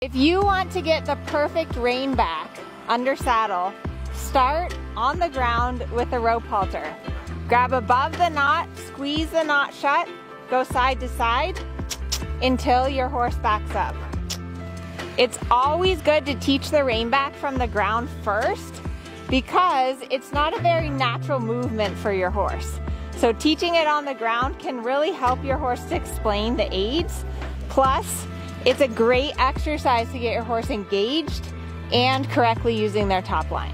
If you want to get the perfect rein back under saddle, start on the ground with a rope halter. Grab above the knot, squeeze the knot shut, go side to side until your horse backs up. It's always good to teach the rein back from the ground first because it's not a very natural movement for your horse. So teaching it on the ground can really help your horse to explain the aids. Plus, it's a great exercise to get your horse engaged and correctly using their top line.